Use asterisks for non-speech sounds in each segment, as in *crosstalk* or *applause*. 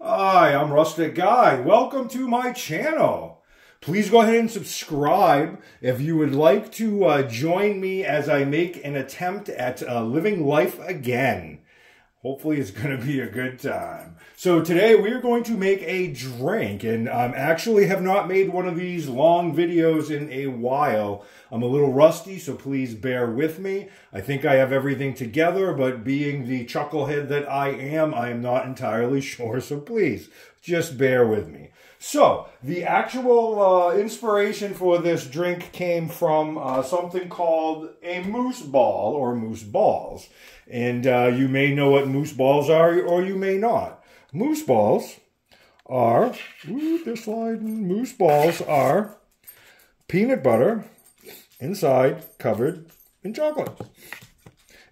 Hi, I'm Rustick Guy. Welcome to my channel. Please go ahead and subscribe if you would like to uh, join me as I make an attempt at uh, living life again. Hopefully it's going to be a good time. So today we're going to make a drink and I um, actually have not made one of these long videos in a while. I'm a little rusty, so please bear with me. I think I have everything together, but being the chucklehead that I am, I am not entirely *laughs* sure, so please just bear with me. So, the actual uh, inspiration for this drink came from uh, something called a moose ball or moose balls. And uh, you may know what moose balls are or you may not. Moose balls are, ooh, they're sliding, moose balls are peanut butter inside covered in chocolate.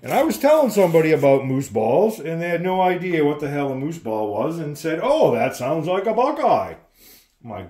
And I was telling somebody about moose balls, and they had no idea what the hell a moose ball was, and said, "Oh, that sounds like a buckeye." My,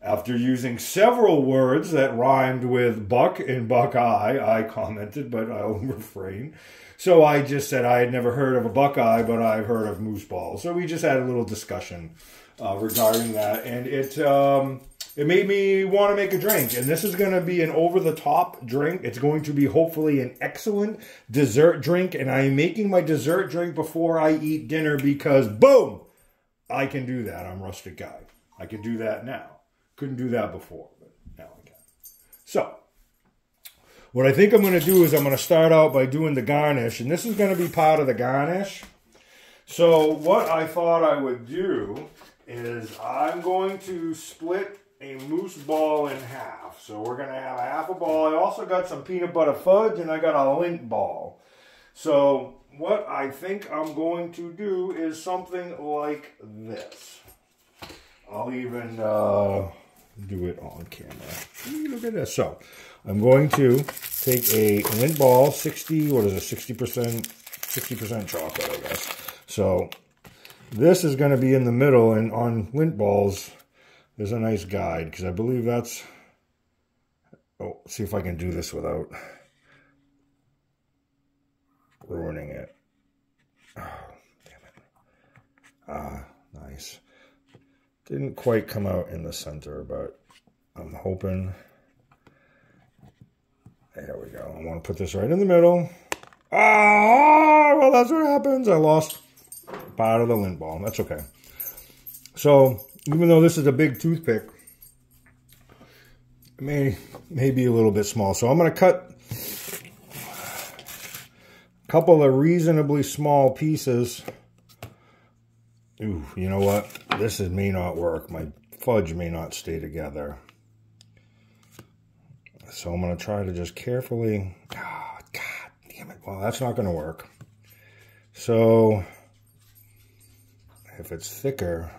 after using several words that rhymed with buck and buckeye, I commented, but I'll *laughs* refrain. So I just said I had never heard of a buckeye, but I've heard of moose balls. So we just had a little discussion uh, regarding that, and it um, it made me want to make a drink. And this is going to be an over the top drink. It's going to be hopefully an excellent dessert drink, and I am making my dessert drink before I eat dinner because boom, I can do that. I'm rustick guy. I can do that now. Couldn't do that before, but now I can. So. What I think I'm going to do is I'm going to start out by doing the garnish, and this is going to be part of the garnish. So what I thought I would do is I'm going to split a moose ball in half. So we're going to have a half a ball. I also got some peanut butter fudge, and I got a Lindt ball. So what I think I'm going to do is something like this. I'll even uh, do it on camera. Look at this. So I'm going to take a Lindt ball, 60, what is it, 60%, 60% chocolate, I guess. So this is going to be in the middle, and on Lindt balls, there's a nice guide, because I believe that's, oh, see if I can do this without ruining it. *sighs* Oh, damn it. Ah, nice. Didn't quite come out in the center, but I'm hoping there we go. I want to put this right in the middle. Ah, well, that's what happens. I lost part of the Lindt ball. That's okay. So, even though this is a big toothpick, it may, may be a little bit small. So I'm going to cut a couple of reasonably small pieces. Ooh, you know what? This is, may not work. My fudge may not stay together. So I'm going to try to just carefully, oh, God damn it. Well, that's not going to work. So if it's thicker,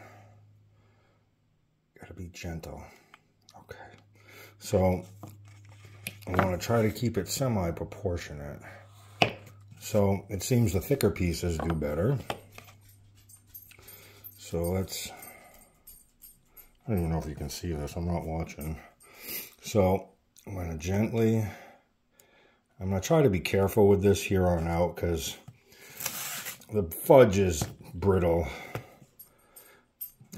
got to be gentle. Okay. So I want to try to keep it semi-proportionate. So it seems the thicker pieces do better. So let's, I don't even know if you can see this. I'm not watching. So I'm to gently, I'm to try to be careful with this here on out because the fudge is brittle.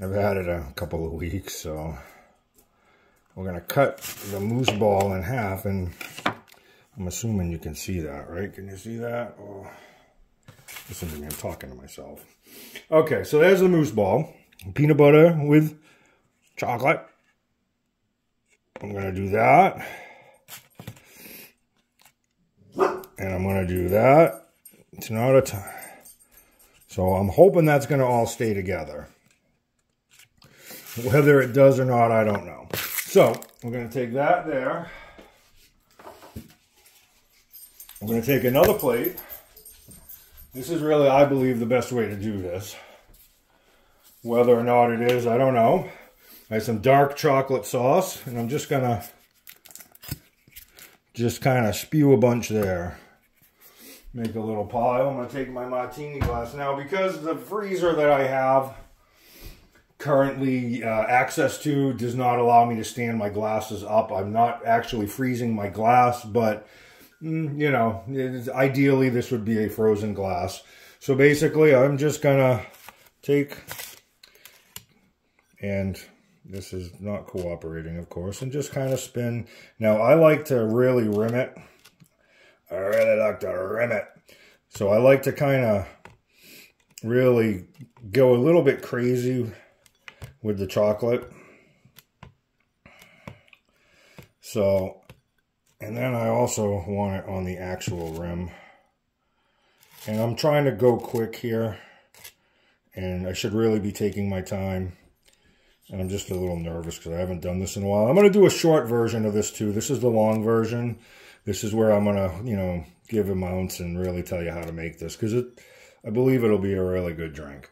I've had it a couple of weeks, so we're to cut the moose ball in half, and I'm assuming you can see that, right? Can you see that? Oh, listen to me, I'm talking to myself. Okay, so there's the moose ball. Peanut butter with chocolate. I'm going to do that. And I'm going to do that. It's not a time. So I'm hoping that's going to all stay together. Whether it does or not, I don't know. So we're going to take that there. I'm going to take another plate. This is really, I believe, the best way to do this. Whether or not it is, I don't know. I have some dark chocolate sauce, and I'm just gonna just kind of spew a bunch there. Make a little pile. I'm gonna take my martini glass now because the freezer that I have currently uh, access to does not allow me to stand my glasses up. I'm not actually freezing my glass, but Mm, you know, ideally this would be a frozen glass. So basically, I'm just gonna take And this is not cooperating, of course, and just kind of spin. Now, I like to really rim it. I really like to rim it. So I like to kind of really go a little bit crazy with the chocolate. So, and then I also want it on the actual rim. And I'm trying to go quick here. And I should really be taking my time. And I'm just a little nervous because I haven't done this in a while. I'm going to do a short version of this too. This is the long version. This is where I'm going to, you know, give amounts and really tell you how to make this. Because it, I believe it'll be a really good drink.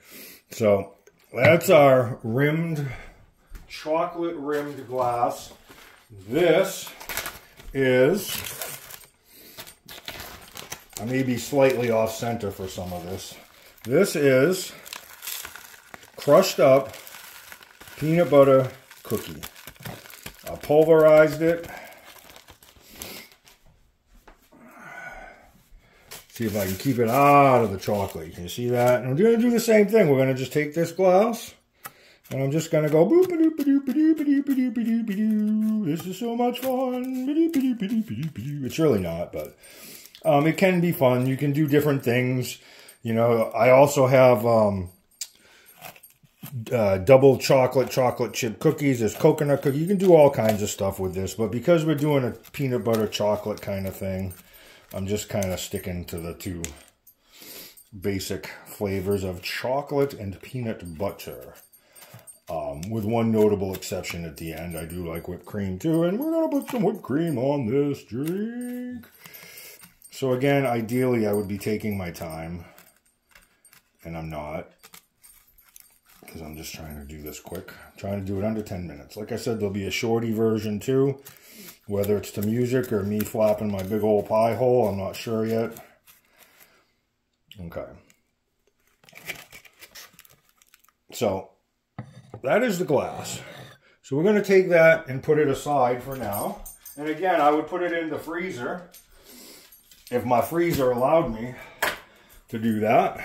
So that's our rimmed, chocolate rimmed glass. This is, I may be slightly off center for some of this. This is crushed up peanut butter cookie. I pulverized it. See if I can keep it out of the chocolate. Can you see that? And we're going to do the same thing. We're going to just take this glass and I'm just going to go boop a doop a doop a doop a doop a doop a doop a doo. This is so much fun. It's really not, but um, it can be fun. You can do different things. You know, I also have um, uh, double chocolate chocolate chip cookies. There's coconut cookie. You can do all kinds of stuff with this, but because we're doing a peanut butter chocolate kind of thing, I'm just kind of sticking to the two basic flavors of chocolate and peanut butter. Um, with one notable exception at the end. I do like whipped cream too, and we're going to put some whipped cream on this drink. So again, ideally I would be taking my time, and I'm not, because I'm just trying to do this quick. I'm trying to do it under 10 minutes. Like I said, there'll be a shorty version too, whether it's to music or me flapping my big old pie hole, I'm not sure yet. Okay. So, that is the glass. So we're going to take that and put it aside for now. And again, I would put it in the freezer if my freezer allowed me to do that.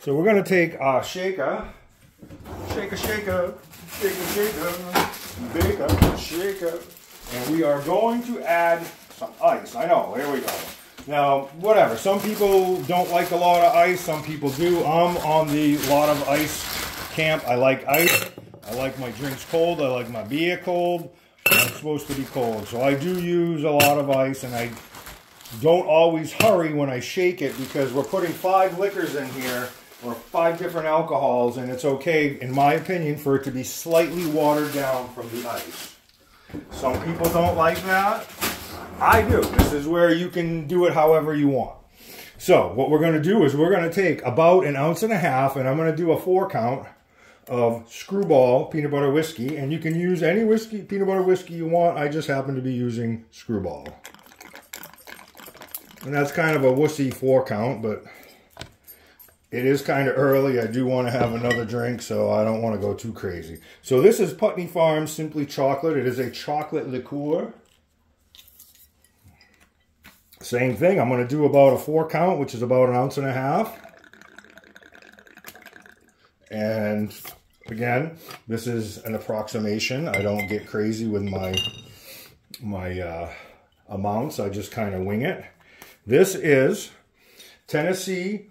So we're going to take our shaker, shaker, shaker, shaker, shaker, baker, shaker, and we are going to add some ice. I know, there we go. Now, whatever. Some people don't like a lot of ice. Some people do. I'm on the lot of ice camp. I like ice. I like my drinks cold. I like my beer cold. I'm supposed to be cold. So I do use a lot of ice and I don't always hurry when I shake it because we're putting five liquors in here or five different alcohols and it's okay, in my opinion, for it to be slightly watered down from the ice. Some people don't like that. I do. This is where you can do it however you want. So what we're going to do is we're going to take about an ounce and a half and I'm going to do a four count of Screwball peanut butter whiskey, and you can use any whiskey, peanut butter whiskey you want. I just happen to be using Screwball. And that's kind of a wussy four count, but it is kind of early. I do want to have another drink, so I don't want to go too crazy. So this is Putney Farms Simply Chocolate. It is a chocolate liqueur. Same thing. I'm going to do about a four count, which is about an ounce and a half. And Again, this is an approximation. I don't get crazy with my, my uh, amounts. I just kind of wing it. This is Tennessee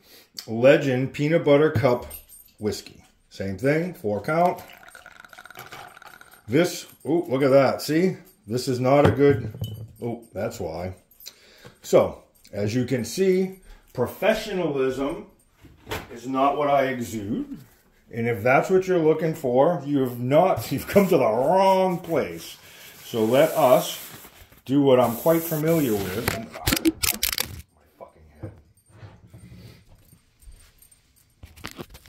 Legend Peanut Butter Cup Whiskey. Same thing, four count. This, oh, look at that. See, this is not a good, oh, that's why. So, as you can see, professionalism is not what I exude. And if that's what you're looking for, you have not, *laughs* you've come to the wrong place. So let us do what I'm quite familiar with.